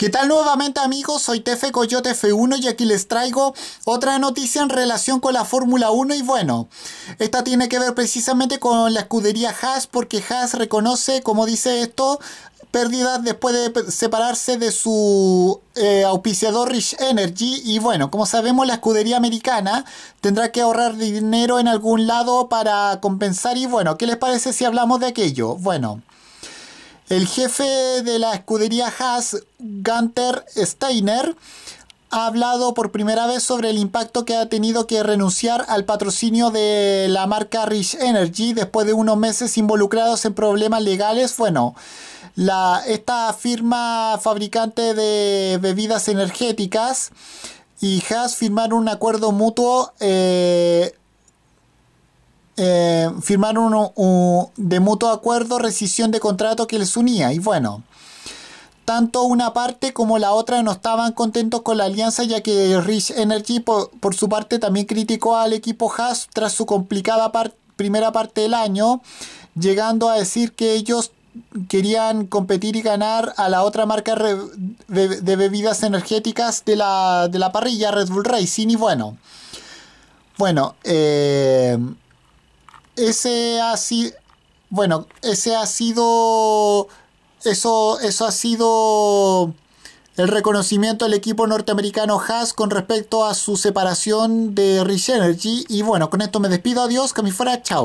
¿Qué tal nuevamente amigos? Soy Tefe Coyote F1 y aquí les traigo otra noticia en relación con la Fórmula 1 y bueno, esta tiene que ver precisamente con la escudería Haas porque Haas reconoce, como dice esto, pérdidas después de separarse de su eh, auspiciador Rich Energy y bueno, como sabemos la escudería americana tendrá que ahorrar dinero en algún lado para compensar y bueno, ¿qué les parece si hablamos de aquello? Bueno. El jefe de la escudería Haas, Gunther Steiner, ha hablado por primera vez sobre el impacto que ha tenido que renunciar al patrocinio de la marca Rich Energy después de unos meses involucrados en problemas legales. Bueno, esta firma fabricante de bebidas energéticas y Haas firmaron un acuerdo mutuo eh, eh, firmaron de mutuo acuerdo rescisión de contrato que les unía. Y bueno, tanto una parte como la otra no estaban contentos con la alianza, ya que Rich Energy, por, su parte, también criticó al equipo Haas tras su complicada primera parte del año, llegando a decir que ellos querían competir y ganar a la otra marca de bebidas energéticas de la, de la parrilla, Red Bull Racing. Y bueno, bueno, eh, ese ha sido, bueno, ese ha sido, eso, eso ha sido el reconocimiento del equipo norteamericano Haas con respecto a su separación de Rich Energy. Y bueno, con esto me despido, adiós, que me fuera, chao.